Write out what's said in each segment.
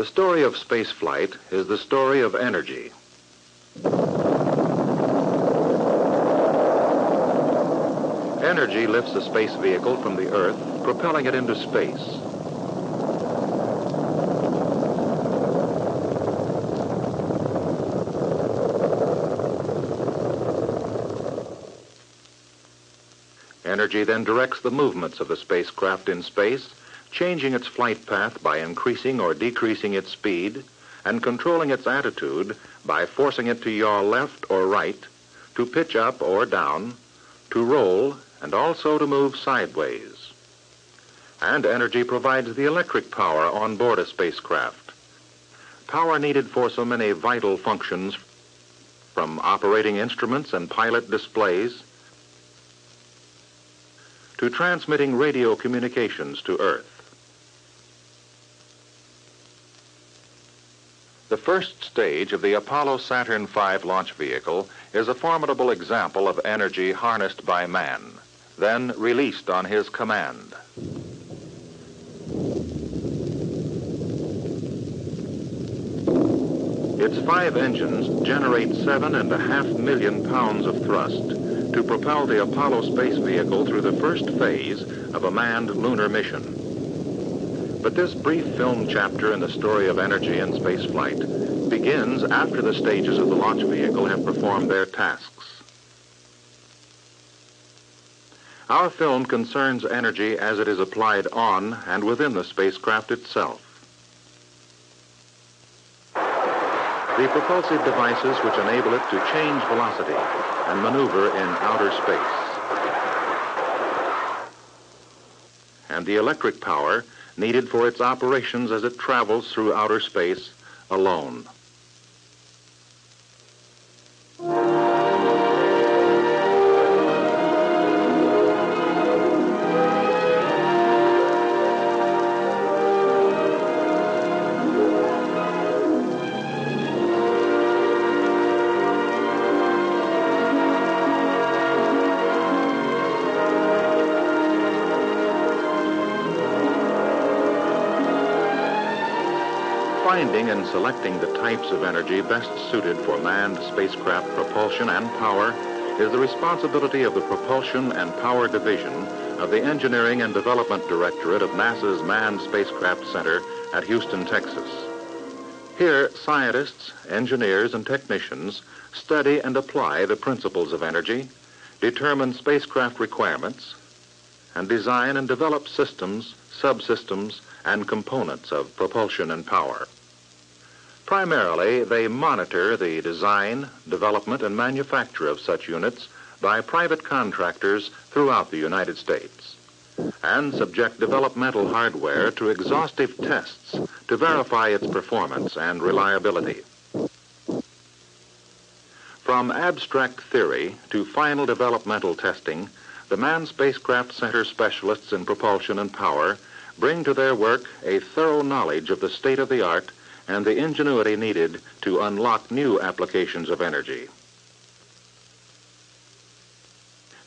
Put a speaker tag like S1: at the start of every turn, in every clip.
S1: The story of spaceflight is the story of energy. Energy lifts a space vehicle from the Earth, propelling it into space. Energy then directs the movements of the spacecraft in space, changing its flight path by increasing or decreasing its speed, and controlling its attitude by forcing it to yaw left or right, to pitch up or down, to roll, and also to move sideways. And energy provides the electric power on board a spacecraft. Power needed for so many vital functions, from operating instruments and pilot displays to transmitting radio communications to Earth. The first stage of the Apollo Saturn V launch vehicle is a formidable example of energy harnessed by man, then released on his command. Its five engines generate seven and a half million pounds of thrust to propel the Apollo space vehicle through the first phase of a manned lunar mission. But this brief film chapter in the story of energy and spaceflight begins after the stages of the launch vehicle have performed their tasks. Our film concerns energy as it is applied on and within the spacecraft itself. The propulsive devices which enable it to change velocity and maneuver in outer space. And the electric power needed for its operations as it travels through outer space alone. Finding and selecting the types of energy best suited for manned spacecraft propulsion and power is the responsibility of the Propulsion and Power Division of the Engineering and Development Directorate of NASA's Manned Spacecraft Center at Houston, Texas. Here, scientists, engineers, and technicians study and apply the principles of energy, determine spacecraft requirements, and design and develop systems, subsystems, and components of propulsion and power. Primarily, they monitor the design, development, and manufacture of such units by private contractors throughout the United States and subject developmental hardware to exhaustive tests to verify its performance and reliability. From abstract theory to final developmental testing, the Manned Spacecraft Center specialists in propulsion and power bring to their work a thorough knowledge of the state of the art and the ingenuity needed to unlock new applications of energy.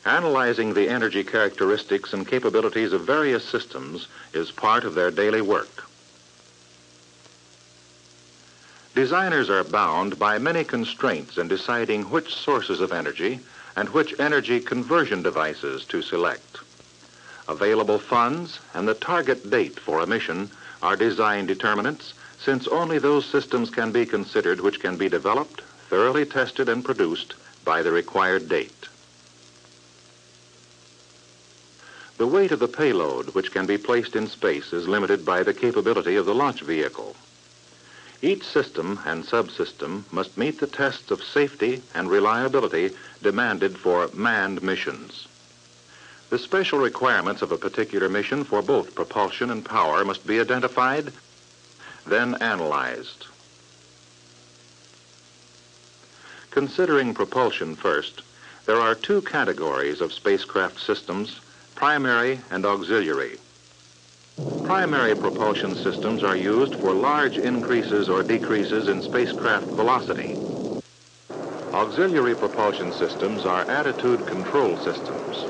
S1: Analyzing the energy characteristics and capabilities of various systems is part of their daily work. Designers are bound by many constraints in deciding which sources of energy and which energy conversion devices to select. Available funds and the target date for a mission are design determinants since only those systems can be considered which can be developed, thoroughly tested, and produced by the required date. The weight of the payload which can be placed in space is limited by the capability of the launch vehicle. Each system and subsystem must meet the tests of safety and reliability demanded for manned missions. The special requirements of a particular mission for both propulsion and power must be identified then analyzed. Considering propulsion first, there are two categories of spacecraft systems, primary and auxiliary. Primary propulsion systems are used for large increases or decreases in spacecraft velocity. Auxiliary propulsion systems are attitude control systems.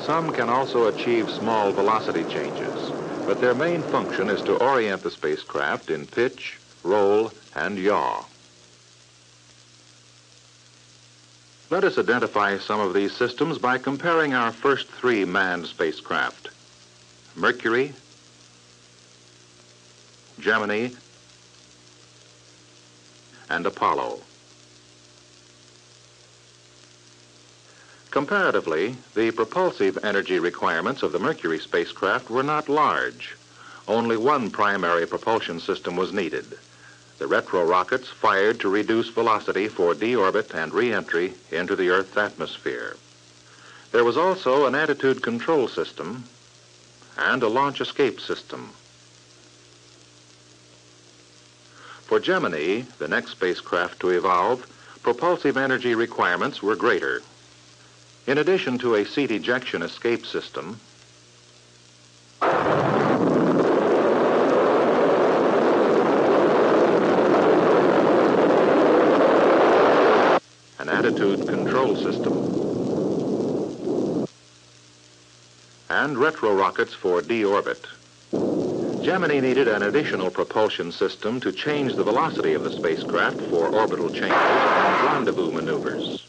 S1: Some can also achieve small velocity changes but their main function is to orient the spacecraft in pitch, roll, and yaw. Let us identify some of these systems by comparing our first three manned spacecraft. Mercury, Gemini, and Apollo. Comparatively, the propulsive energy requirements of the Mercury spacecraft were not large. Only one primary propulsion system was needed. The retro rockets fired to reduce velocity for deorbit and reentry into the Earth's atmosphere. There was also an attitude control system and a launch escape system. For Gemini, the next spacecraft to evolve, propulsive energy requirements were greater. In addition to a seat ejection escape system, an attitude control system, and retro rockets for deorbit. Gemini needed an additional propulsion system to change the velocity of the spacecraft for orbital changes and rendezvous maneuvers.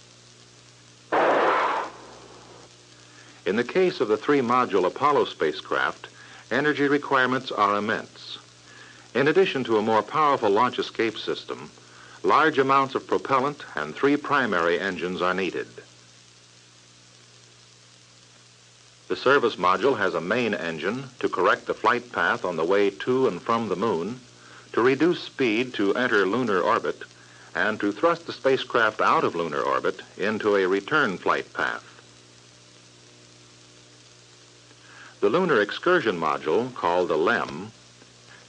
S1: In the case of the three-module Apollo spacecraft, energy requirements are immense. In addition to a more powerful launch escape system, large amounts of propellant and three primary engines are needed. The service module has a main engine to correct the flight path on the way to and from the moon, to reduce speed to enter lunar orbit, and to thrust the spacecraft out of lunar orbit into a return flight path. The Lunar Excursion Module, called the LEM,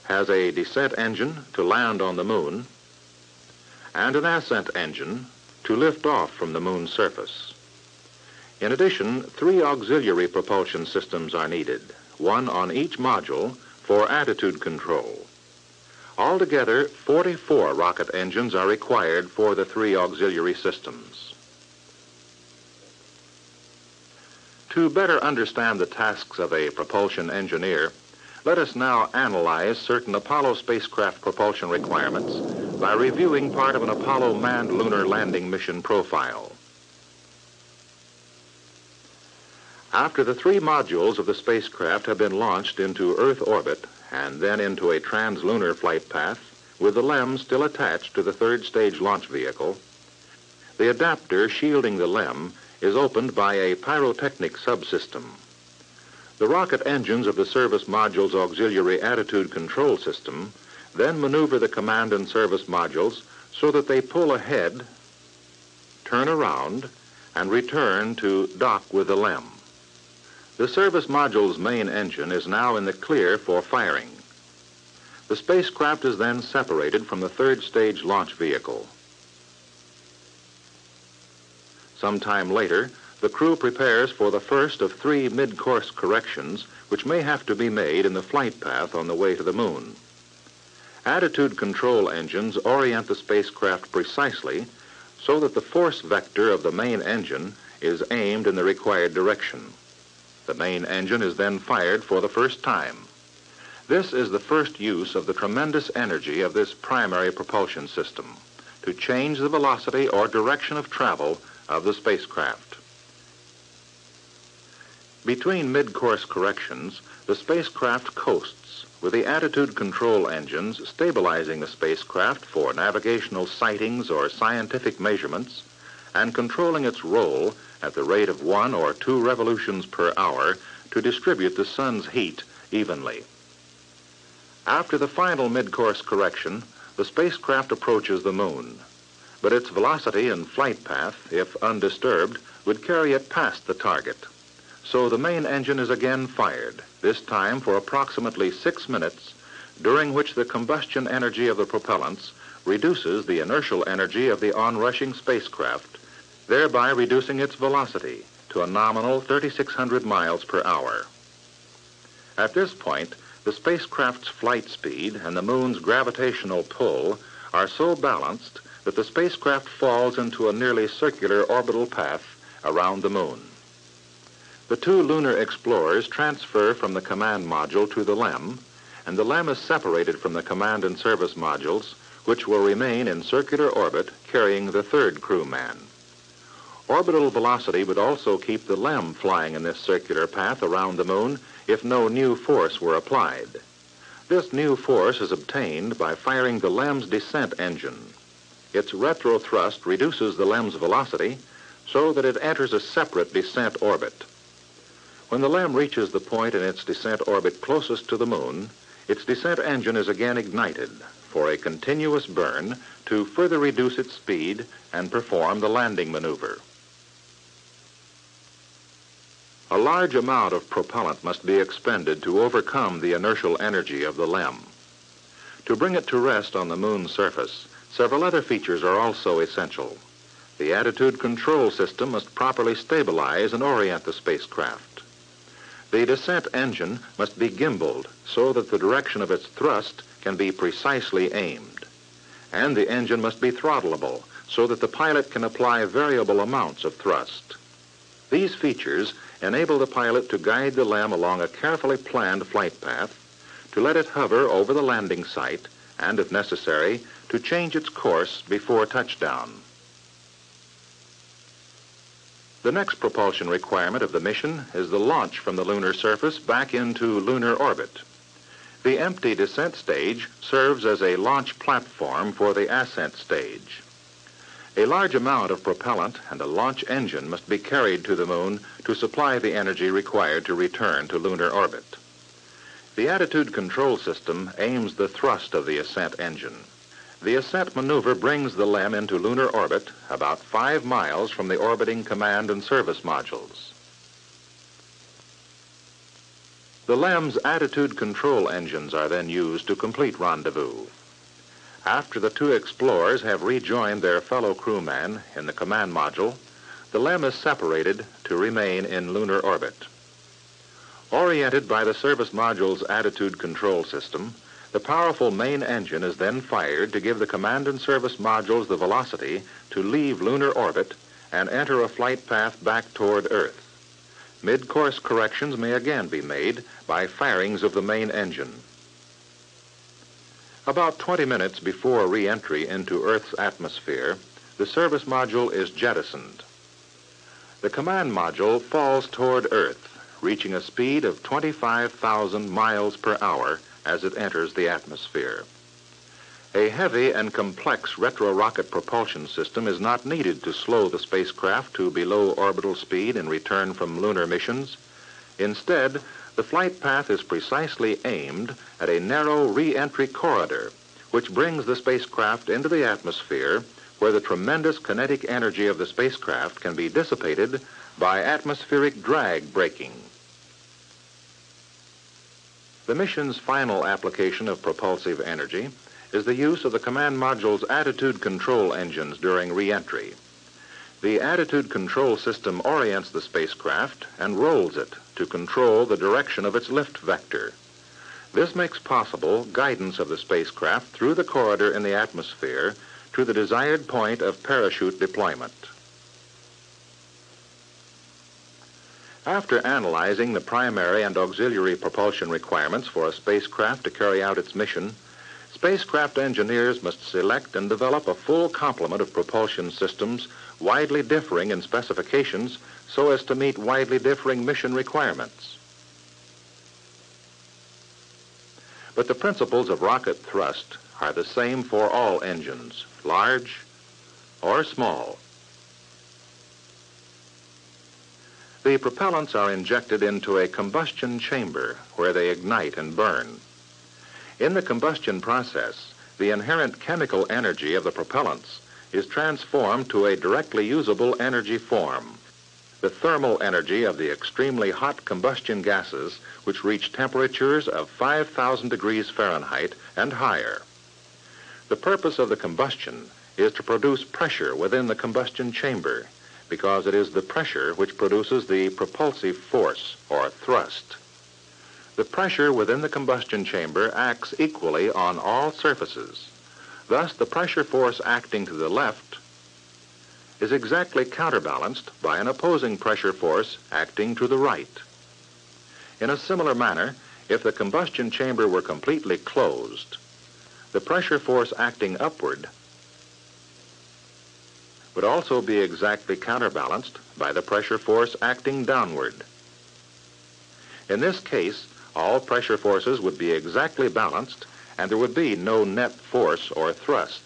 S1: has a descent engine to land on the moon and an ascent engine to lift off from the moon's surface. In addition, three auxiliary propulsion systems are needed, one on each module for attitude control. Altogether, 44 rocket engines are required for the three auxiliary systems. To better understand the tasks of a propulsion engineer, let us now analyze certain Apollo spacecraft propulsion requirements by reviewing part of an Apollo manned lunar landing mission profile. After the three modules of the spacecraft have been launched into Earth orbit and then into a translunar flight path with the LEM still attached to the third stage launch vehicle, the adapter shielding the LEM is opened by a pyrotechnic subsystem. The rocket engines of the service module's auxiliary attitude control system then maneuver the command and service modules so that they pull ahead, turn around, and return to dock with the LEM. The service module's main engine is now in the clear for firing. The spacecraft is then separated from the third stage launch vehicle. Sometime later, the crew prepares for the first of three mid-course corrections which may have to be made in the flight path on the way to the moon. Attitude control engines orient the spacecraft precisely so that the force vector of the main engine is aimed in the required direction. The main engine is then fired for the first time. This is the first use of the tremendous energy of this primary propulsion system to change the velocity or direction of travel of the spacecraft. Between mid-course corrections, the spacecraft coasts with the attitude control engines stabilizing the spacecraft for navigational sightings or scientific measurements and controlling its roll at the rate of one or two revolutions per hour to distribute the sun's heat evenly. After the final mid-course correction, the spacecraft approaches the moon but its velocity and flight path, if undisturbed, would carry it past the target. So the main engine is again fired, this time for approximately six minutes, during which the combustion energy of the propellants reduces the inertial energy of the onrushing spacecraft, thereby reducing its velocity to a nominal 3,600 miles per hour. At this point, the spacecraft's flight speed and the moon's gravitational pull are so balanced that the spacecraft falls into a nearly circular orbital path around the moon. The two lunar explorers transfer from the command module to the LEM, and the LEM is separated from the command and service modules which will remain in circular orbit carrying the third crewman. Orbital velocity would also keep the LEM flying in this circular path around the moon if no new force were applied. This new force is obtained by firing the LEM's descent engine. Its retro thrust reduces the LEM's velocity so that it enters a separate descent orbit. When the LEM reaches the point in its descent orbit closest to the moon, its descent engine is again ignited for a continuous burn to further reduce its speed and perform the landing maneuver. A large amount of propellant must be expended to overcome the inertial energy of the LEM. To bring it to rest on the moon's surface, several other features are also essential. The attitude control system must properly stabilize and orient the spacecraft. The descent engine must be gimbaled so that the direction of its thrust can be precisely aimed. And the engine must be throttleable so that the pilot can apply variable amounts of thrust. These features enable the pilot to guide the LEM along a carefully planned flight path, to let it hover over the landing site, and, if necessary, to change its course before touchdown. The next propulsion requirement of the mission is the launch from the lunar surface back into lunar orbit. The empty descent stage serves as a launch platform for the ascent stage. A large amount of propellant and a launch engine must be carried to the moon to supply the energy required to return to lunar orbit. The attitude control system aims the thrust of the ascent engine. The ascent maneuver brings the LEM into lunar orbit about five miles from the orbiting command and service modules. The LEM's attitude control engines are then used to complete rendezvous. After the two explorers have rejoined their fellow crewmen in the command module, the LEM is separated to remain in lunar orbit. Oriented by the service module's attitude control system, the powerful main engine is then fired to give the command and service modules the velocity to leave lunar orbit and enter a flight path back toward Earth. Mid-course corrections may again be made by firings of the main engine. About 20 minutes before re-entry into Earth's atmosphere, the service module is jettisoned. The command module falls toward Earth, reaching a speed of 25,000 miles per hour as it enters the atmosphere. A heavy and complex retro-rocket propulsion system is not needed to slow the spacecraft to below orbital speed in return from lunar missions. Instead, the flight path is precisely aimed at a narrow re-entry corridor, which brings the spacecraft into the atmosphere where the tremendous kinetic energy of the spacecraft can be dissipated by atmospheric drag braking. The mission's final application of propulsive energy is the use of the command module's attitude control engines during re-entry. The attitude control system orients the spacecraft and rolls it to control the direction of its lift vector. This makes possible guidance of the spacecraft through the corridor in the atmosphere to the desired point of parachute deployment. After analyzing the primary and auxiliary propulsion requirements for a spacecraft to carry out its mission, spacecraft engineers must select and develop a full complement of propulsion systems widely differing in specifications so as to meet widely differing mission requirements. But the principles of rocket thrust are the same for all engines, large or small. The propellants are injected into a combustion chamber where they ignite and burn. In the combustion process, the inherent chemical energy of the propellants is transformed to a directly usable energy form. The thermal energy of the extremely hot combustion gases, which reach temperatures of 5,000 degrees Fahrenheit and higher. The purpose of the combustion is to produce pressure within the combustion chamber because it is the pressure which produces the propulsive force or thrust. The pressure within the combustion chamber acts equally on all surfaces. Thus, the pressure force acting to the left is exactly counterbalanced by an opposing pressure force acting to the right. In a similar manner, if the combustion chamber were completely closed, the pressure force acting upward would also be exactly counterbalanced by the pressure force acting downward. In this case, all pressure forces would be exactly balanced and there would be no net force or thrust.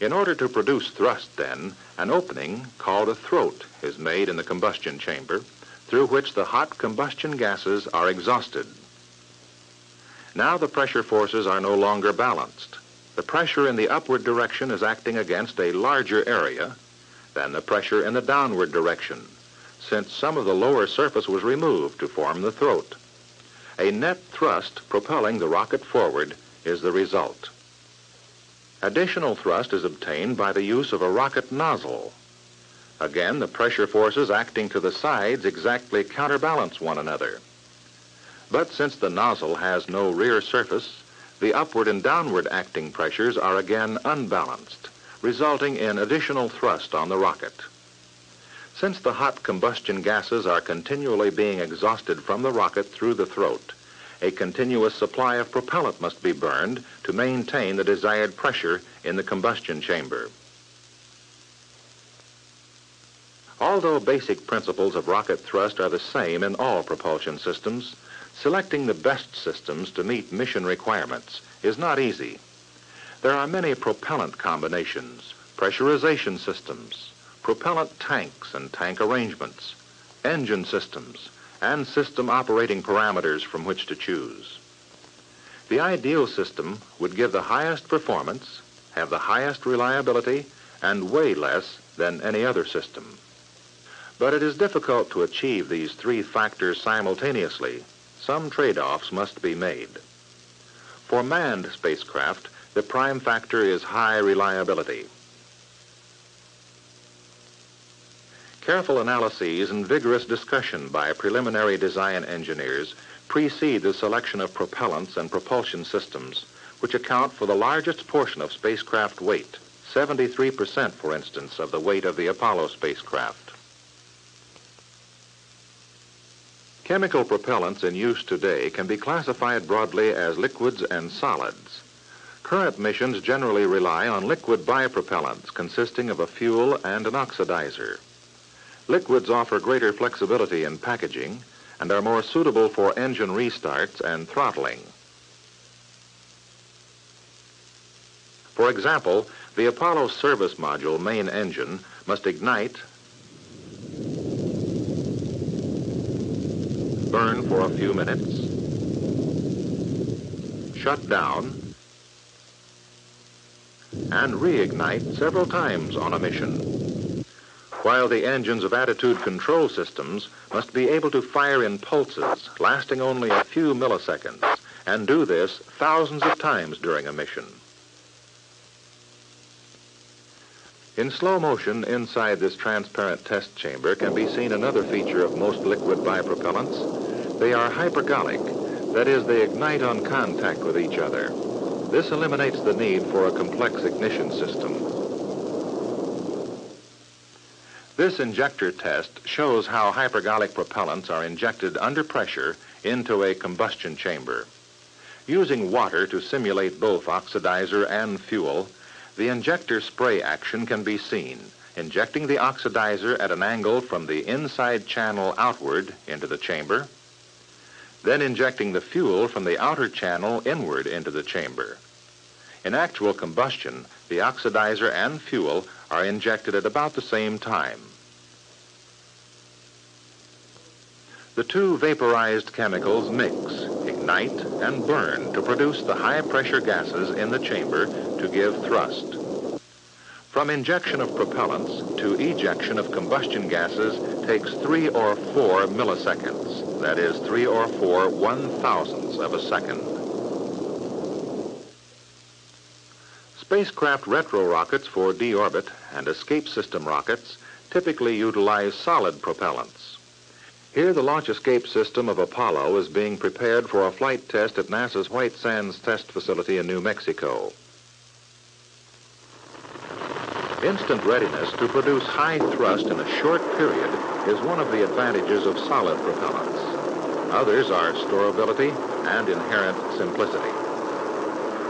S1: In order to produce thrust, then, an opening called a throat is made in the combustion chamber through which the hot combustion gases are exhausted. Now the pressure forces are no longer balanced. The pressure in the upward direction is acting against a larger area than the pressure in the downward direction, since some of the lower surface was removed to form the throat. A net thrust propelling the rocket forward is the result. Additional thrust is obtained by the use of a rocket nozzle. Again, the pressure forces acting to the sides exactly counterbalance one another. But since the nozzle has no rear surface, the upward and downward acting pressures are again unbalanced, resulting in additional thrust on the rocket. Since the hot combustion gases are continually being exhausted from the rocket through the throat, a continuous supply of propellant must be burned to maintain the desired pressure in the combustion chamber. Although basic principles of rocket thrust are the same in all propulsion systems, Selecting the best systems to meet mission requirements is not easy. There are many propellant combinations, pressurization systems, propellant tanks and tank arrangements, engine systems, and system operating parameters from which to choose. The ideal system would give the highest performance, have the highest reliability, and weigh less than any other system. But it is difficult to achieve these three factors simultaneously some trade-offs must be made. For manned spacecraft, the prime factor is high reliability. Careful analyses and vigorous discussion by preliminary design engineers precede the selection of propellants and propulsion systems, which account for the largest portion of spacecraft weight, 73%, for instance, of the weight of the Apollo spacecraft. Chemical propellants in use today can be classified broadly as liquids and solids. Current missions generally rely on liquid bipropellants consisting of a fuel and an oxidizer. Liquids offer greater flexibility in packaging and are more suitable for engine restarts and throttling. For example, the Apollo service module main engine must ignite burn for a few minutes, shut down, and reignite several times on a mission. While the engines of attitude control systems must be able to fire in pulses lasting only a few milliseconds and do this thousands of times during a mission. In slow motion inside this transparent test chamber can be seen another feature of most liquid bipropellants. They are hypergolic, that is, they ignite on contact with each other. This eliminates the need for a complex ignition system. This injector test shows how hypergolic propellants are injected under pressure into a combustion chamber. Using water to simulate both oxidizer and fuel, the injector spray action can be seen, injecting the oxidizer at an angle from the inside channel outward into the chamber, then injecting the fuel from the outer channel inward into the chamber. In actual combustion, the oxidizer and fuel are injected at about the same time. The two vaporized chemicals mix, ignite, and burn to produce the high-pressure gases in the chamber to give thrust. From injection of propellants to ejection of combustion gases takes three or four milliseconds. That is, three or four one-thousandths of a second. Spacecraft retro rockets for deorbit and escape system rockets typically utilize solid propellants. Here, the launch escape system of Apollo is being prepared for a flight test at NASA's White Sands Test Facility in New Mexico. Instant readiness to produce high thrust in a short period is one of the advantages of solid propellants. Others are storability and inherent simplicity.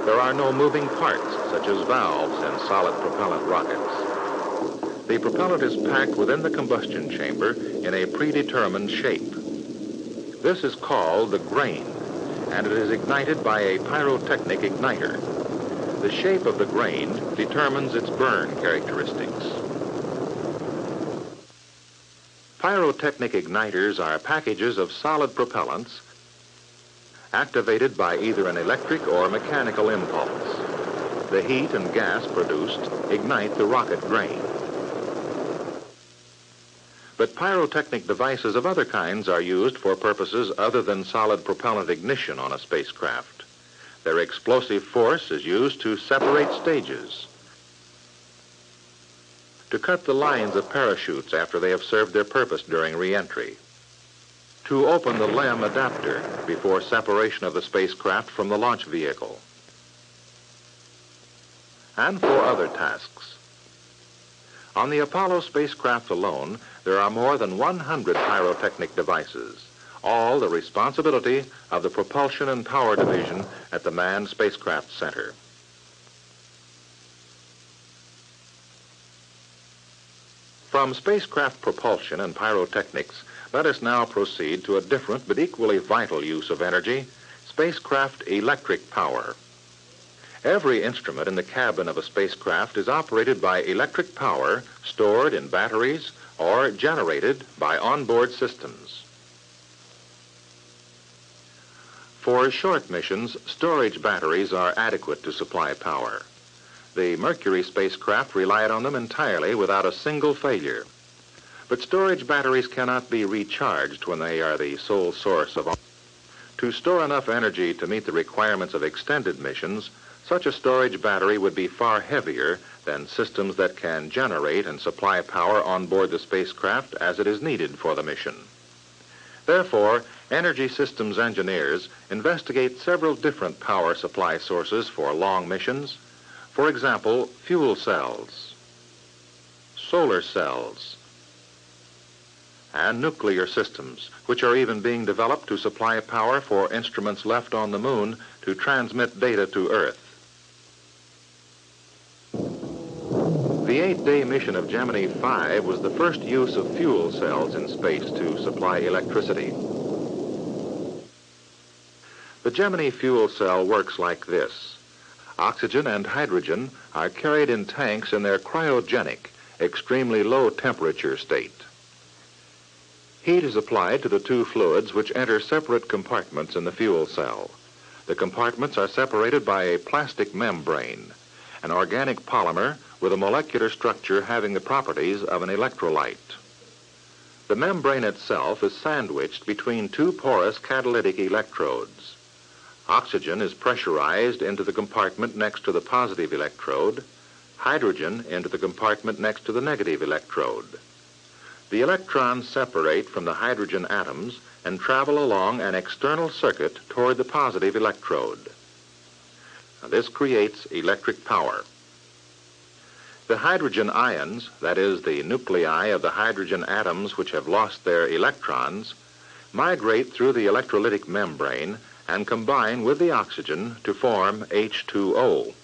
S1: There are no moving parts, such as valves in solid propellant rockets. The propellant is packed within the combustion chamber in a predetermined shape. This is called the grain, and it is ignited by a pyrotechnic igniter. The shape of the grain determines its burn characteristics. Pyrotechnic igniters are packages of solid propellants activated by either an electric or mechanical impulse. The heat and gas produced ignite the rocket grain. But pyrotechnic devices of other kinds are used for purposes other than solid propellant ignition on a spacecraft. Their explosive force is used to separate stages, to cut the lines of parachutes after they have served their purpose during reentry, to open the LEM adapter before separation of the spacecraft from the launch vehicle, and for other tasks. On the Apollo spacecraft alone, there are more than 100 pyrotechnic devices, all the responsibility of the Propulsion and Power Division at the Manned Spacecraft Center. From spacecraft propulsion and pyrotechnics, let us now proceed to a different but equally vital use of energy, spacecraft electric power. Every instrument in the cabin of a spacecraft is operated by electric power stored in batteries or generated by onboard systems. For short missions, storage batteries are adequate to supply power. The Mercury spacecraft relied on them entirely without a single failure. But storage batteries cannot be recharged when they are the sole source of. To store enough energy to meet the requirements of extended missions, such a storage battery would be far heavier than systems that can generate and supply power on board the spacecraft as it is needed for the mission. Therefore, Energy Systems engineers investigate several different power supply sources for long missions. For example, fuel cells, solar cells, and nuclear systems, which are even being developed to supply power for instruments left on the moon to transmit data to Earth. The eight-day mission of Gemini 5 was the first use of fuel cells in space to supply electricity. The Gemini fuel cell works like this. Oxygen and hydrogen are carried in tanks in their cryogenic, extremely low temperature state. Heat is applied to the two fluids which enter separate compartments in the fuel cell. The compartments are separated by a plastic membrane, an organic polymer with a molecular structure having the properties of an electrolyte. The membrane itself is sandwiched between two porous catalytic electrodes. Oxygen is pressurized into the compartment next to the positive electrode, hydrogen into the compartment next to the negative electrode. The electrons separate from the hydrogen atoms and travel along an external circuit toward the positive electrode. Now, this creates electric power. The hydrogen ions, that is, the nuclei of the hydrogen atoms which have lost their electrons, migrate through the electrolytic membrane and combine with the oxygen to form H2O.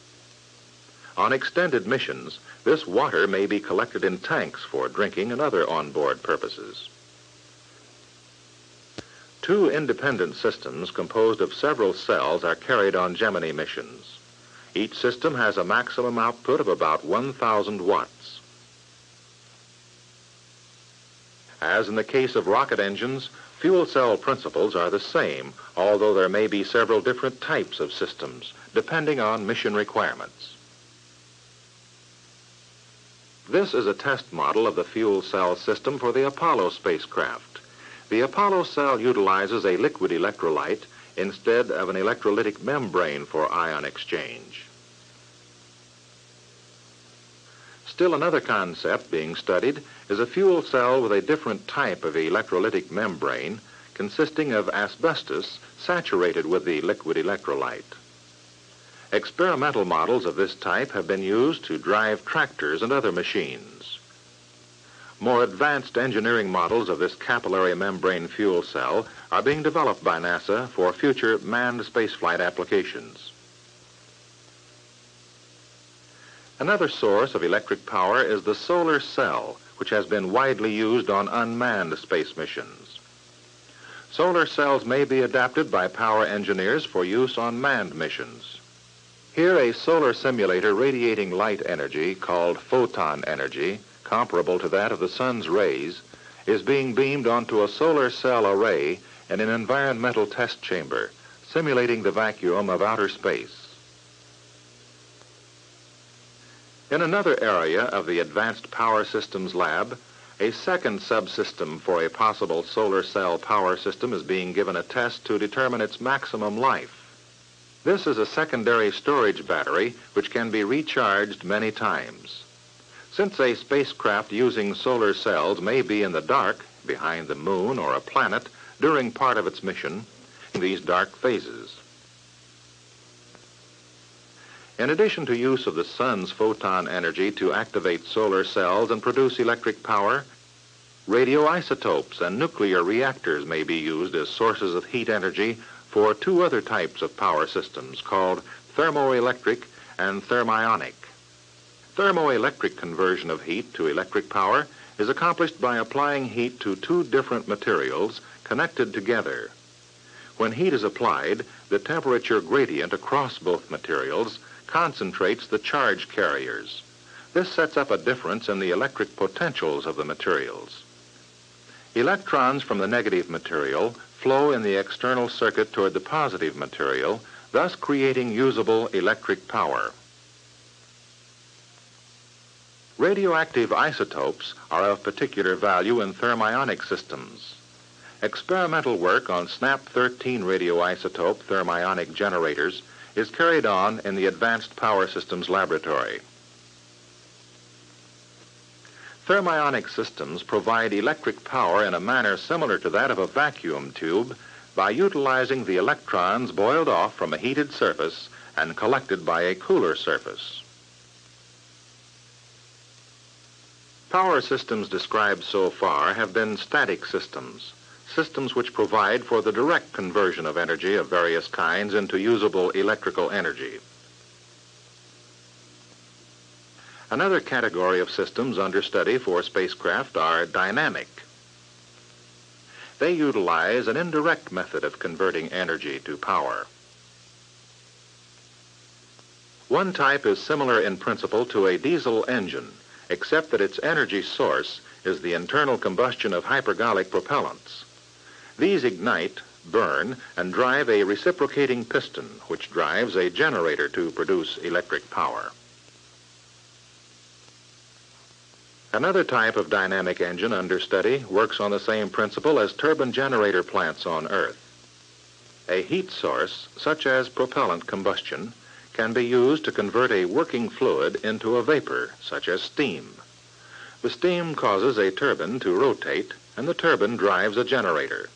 S1: On extended missions, this water may be collected in tanks for drinking and other onboard purposes. Two independent systems composed of several cells are carried on Gemini missions. Each system has a maximum output of about 1,000 watts. As in the case of rocket engines, fuel cell principles are the same, although there may be several different types of systems, depending on mission requirements. This is a test model of the fuel cell system for the Apollo spacecraft. The Apollo cell utilizes a liquid electrolyte instead of an electrolytic membrane for ion exchange. Still another concept being studied is a fuel cell with a different type of electrolytic membrane consisting of asbestos saturated with the liquid electrolyte. Experimental models of this type have been used to drive tractors and other machines. More advanced engineering models of this capillary membrane fuel cell are being developed by NASA for future manned spaceflight applications. Another source of electric power is the solar cell, which has been widely used on unmanned space missions. Solar cells may be adapted by power engineers for use on manned missions. Here, a solar simulator radiating light energy called photon energy, comparable to that of the sun's rays, is being beamed onto a solar cell array in an environmental test chamber, simulating the vacuum of outer space. In another area of the Advanced Power Systems Lab, a second subsystem for a possible solar cell power system is being given a test to determine its maximum life. This is a secondary storage battery which can be recharged many times. Since a spacecraft using solar cells may be in the dark, behind the moon or a planet, during part of its mission, these dark phases. In addition to use of the sun's photon energy to activate solar cells and produce electric power, radioisotopes and nuclear reactors may be used as sources of heat energy for two other types of power systems called thermoelectric and thermionic. Thermoelectric conversion of heat to electric power is accomplished by applying heat to two different materials connected together. When heat is applied, the temperature gradient across both materials concentrates the charge carriers. This sets up a difference in the electric potentials of the materials. Electrons from the negative material flow in the external circuit toward the positive material, thus creating usable electric power. Radioactive isotopes are of particular value in thermionic systems. Experimental work on SNAP 13 radioisotope thermionic generators is carried on in the Advanced Power Systems Laboratory. Thermionic systems provide electric power in a manner similar to that of a vacuum tube by utilizing the electrons boiled off from a heated surface and collected by a cooler surface. Power systems described so far have been static systems systems which provide for the direct conversion of energy of various kinds into usable electrical energy. Another category of systems under study for spacecraft are dynamic. They utilize an indirect method of converting energy to power. One type is similar in principle to a diesel engine, except that its energy source is the internal combustion of hypergolic propellants. These ignite, burn, and drive a reciprocating piston, which drives a generator to produce electric power. Another type of dynamic engine under study works on the same principle as turbine generator plants on Earth. A heat source, such as propellant combustion, can be used to convert a working fluid into a vapor, such as steam. The steam causes a turbine to rotate, and the turbine drives a generator.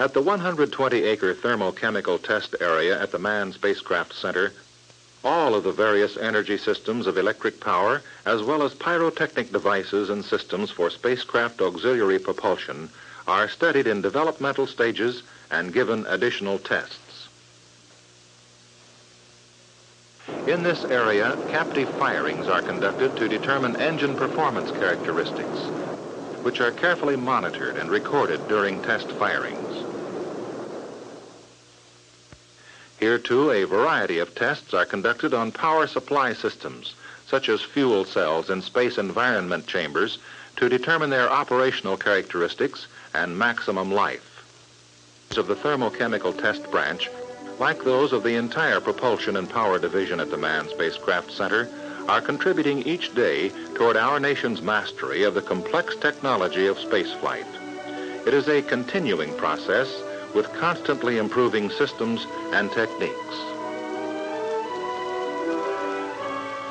S1: At the 120-acre thermochemical test area at the Manned Spacecraft Center, all of the various energy systems of electric power, as well as pyrotechnic devices and systems for spacecraft auxiliary propulsion, are studied in developmental stages and given additional tests. In this area, captive firings are conducted to determine engine performance characteristics, which are carefully monitored and recorded during test firings. Here, too, a variety of tests are conducted on power supply systems, such as fuel cells in space environment chambers, to determine their operational characteristics and maximum life. Of the thermochemical test branch, like those of the entire propulsion and power division at the Manned Spacecraft Center, are contributing each day toward our nation's mastery of the complex technology of spaceflight. It is a continuing process with constantly improving systems and techniques.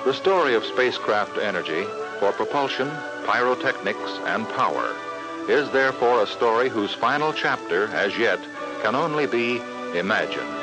S1: The story of spacecraft energy for propulsion, pyrotechnics, and power is therefore a story whose final chapter, as yet, can only be imagined.